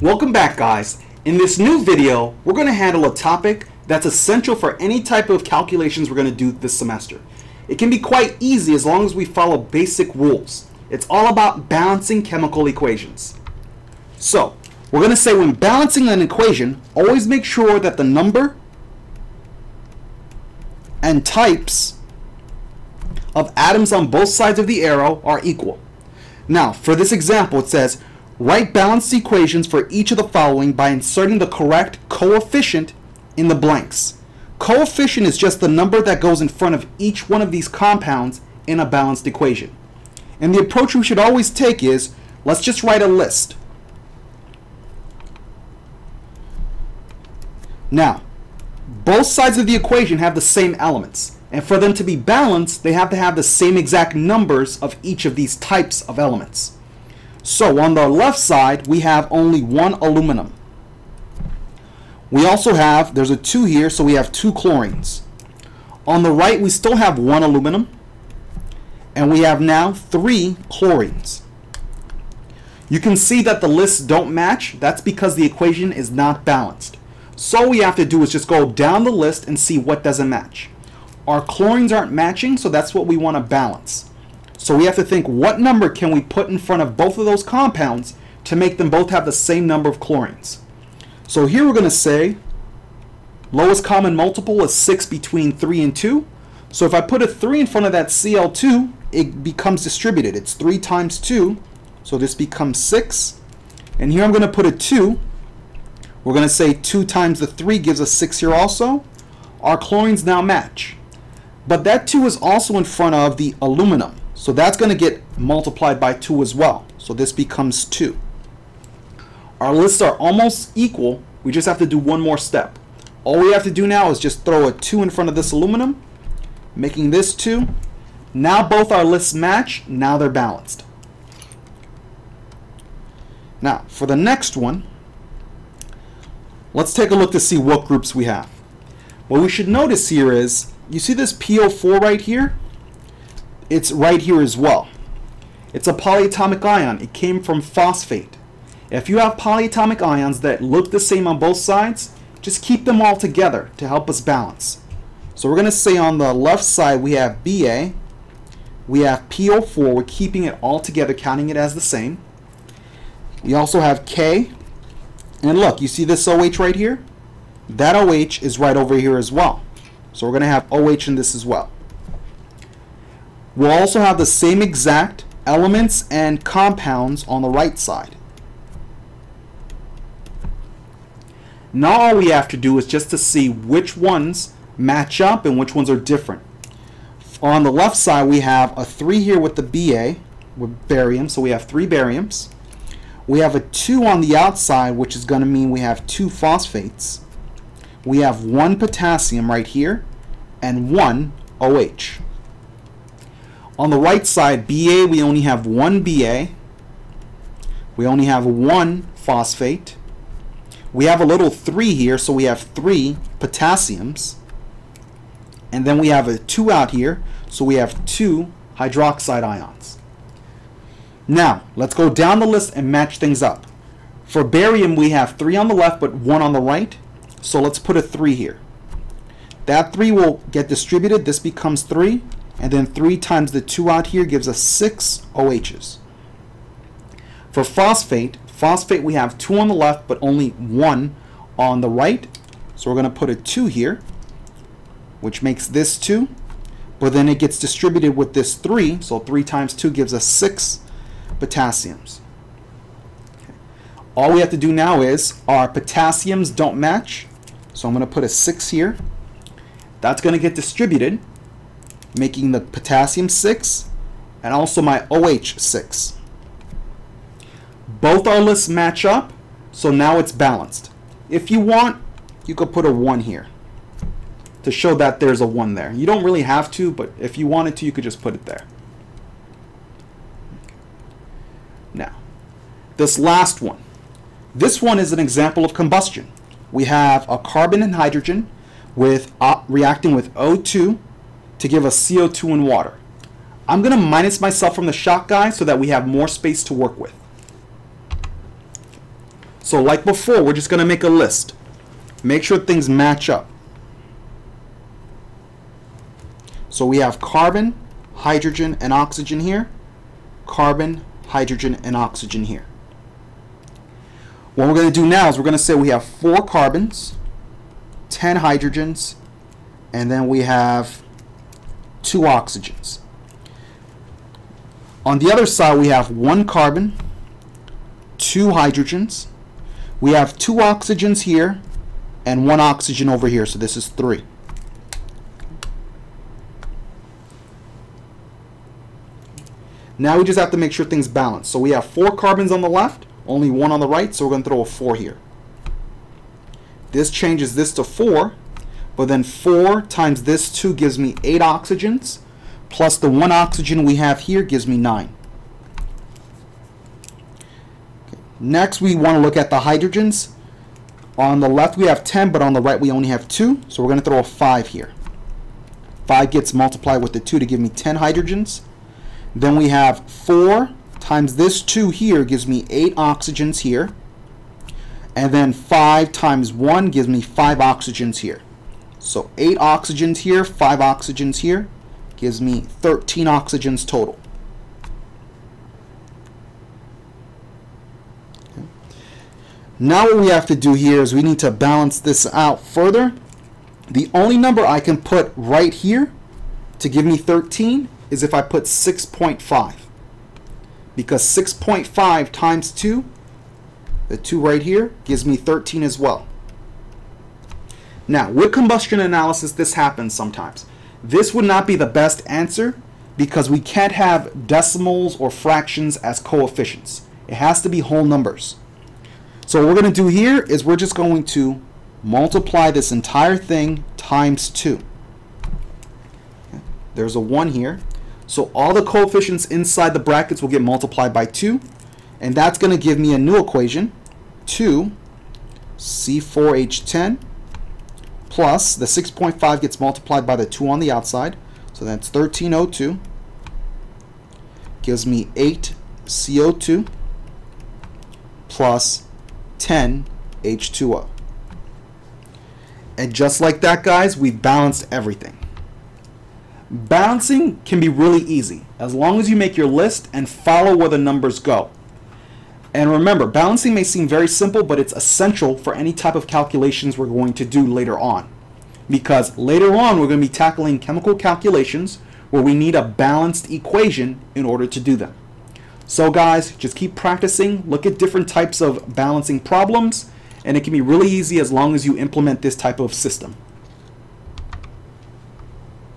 Welcome back guys. In this new video, we're going to handle a topic that's essential for any type of calculations we're going to do this semester. It can be quite easy as long as we follow basic rules. It's all about balancing chemical equations. So, we're going to say when balancing an equation, always make sure that the number and types of atoms on both sides of the arrow are equal. Now, for this example, it says, write balanced equations for each of the following by inserting the correct coefficient in the blanks. Coefficient is just the number that goes in front of each one of these compounds in a balanced equation. And the approach we should always take is, let's just write a list. Now, both sides of the equation have the same elements. And for them to be balanced, they have to have the same exact numbers of each of these types of elements. So on the left side, we have only one aluminum. We also have, there's a 2 here, so we have two chlorines. On the right, we still have one aluminum. And we have now three chlorines. You can see that the lists don't match. That's because the equation is not balanced. So we have to do is just go down the list and see what doesn't match. Our chlorines aren't matching, so that's what we want to balance. So we have to think what number can we put in front of both of those compounds to make them both have the same number of chlorines. So here we're going to say lowest common multiple is 6 between 3 and 2. So if I put a 3 in front of that Cl2, it becomes distributed. It's 3 times 2, so this becomes 6. And here I'm going to put a 2. We're going to say 2 times the 3 gives us 6 here also. Our chlorines now match. But that 2 is also in front of the aluminum. So that's going to get multiplied by 2 as well. So this becomes 2. Our lists are almost equal. We just have to do one more step. All we have to do now is just throw a 2 in front of this aluminum, making this 2. Now both our lists match. Now they're balanced. Now, for the next one, let's take a look to see what groups we have. What we should notice here is, you see this PO4 right here? It's right here as well. It's a polyatomic ion. It came from phosphate. If you have polyatomic ions that look the same on both sides, just keep them all together to help us balance. So we're going to say on the left side we have Ba, we have PO4, we're keeping it all together, counting it as the same. We also have K, and look, you see this OH right here? That OH is right over here as well. So we're going to have OH in this as well. We'll also have the same exact elements and compounds on the right side. Now all we have to do is just to see which ones match up and which ones are different. On the left side we have a 3 here with the Ba, with barium, so we have 3 bariums. We have a 2 on the outside, which is going to mean we have 2 phosphates. We have 1 potassium right here, and 1 OH. On the right side, Ba, we only have 1 Ba. We only have 1 phosphate. We have a little 3 here, so we have 3 potassiums. And then we have a 2 out here, so we have 2 hydroxide ions. Now, let's go down the list and match things up. For barium, we have 3 on the left, but 1 on the right. So let's put a 3 here. That 3 will get distributed. This becomes 3. And then 3 times the 2 out here gives us 6 OHs. For phosphate, phosphate we have 2 on the left, but only 1 on the right. So we're going to put a 2 here, which makes this 2. But then it gets distributed with this 3. So 3 times 2 gives us 6 potassiums. All we have to do now is our potassiums don't match. So I'm going to put a 6 here. That's going to get distributed, making the potassium 6 and also my OH 6. Both our lists match up, so now it's balanced. If you want, you could put a 1 here to show that there's a 1 there. You don't really have to, but if you wanted to, you could just put it there. Now, this last one. This one is an example of combustion. We have a carbon and hydrogen with uh, reacting with O2 to give us CO2 and water. I'm going to minus myself from the shock guy so that we have more space to work with. So like before, we're just going to make a list. Make sure things match up. So we have carbon, hydrogen, and oxygen here. Carbon, hydrogen, and oxygen here. What we're going to do now is we're going to say we have four carbons, 10 hydrogens, and then we have two oxygens. On the other side, we have one carbon, two hydrogens. We have two oxygens here and one oxygen over here, so this is three. Now we just have to make sure things balance. So we have four carbons on the left, only one on the right, so we're going to throw a 4 here. This changes this to 4, but then 4 times this 2 gives me 8 oxygens, plus the 1 oxygen we have here gives me 9. Okay. Next, we want to look at the hydrogens. On the left, we have 10, but on the right, we only have 2, so we're going to throw a 5 here. 5 gets multiplied with the 2 to give me 10 hydrogens. Then we have 4 times this 2 here gives me 8 oxygens here. And then 5 times 1 gives me 5 oxygens here. So 8 oxygens here, 5 oxygens here, gives me 13 oxygens total. Okay. Now what we have to do here is we need to balance this out further. The only number I can put right here to give me 13 is if I put 6.5. Because 6.5 times 2, the 2 right here, gives me 13 as well. Now, with combustion analysis, this happens sometimes. This would not be the best answer because we can't have decimals or fractions as coefficients. It has to be whole numbers. So what we're going to do here is we're just going to multiply this entire thing times 2. There's a 1 here. So all the coefficients inside the brackets will get multiplied by 2. And that's going to give me a new equation. 2 C4H10 plus the 6.5 gets multiplied by the 2 on the outside. So that's 13 O2. Gives me 8 CO2 plus 10 H2O. And just like that, guys, we've balanced everything. Balancing can be really easy as long as you make your list and follow where the numbers go. And remember, balancing may seem very simple, but it's essential for any type of calculations we're going to do later on. Because later on, we're going to be tackling chemical calculations where we need a balanced equation in order to do them. So guys, just keep practicing, look at different types of balancing problems, and it can be really easy as long as you implement this type of system.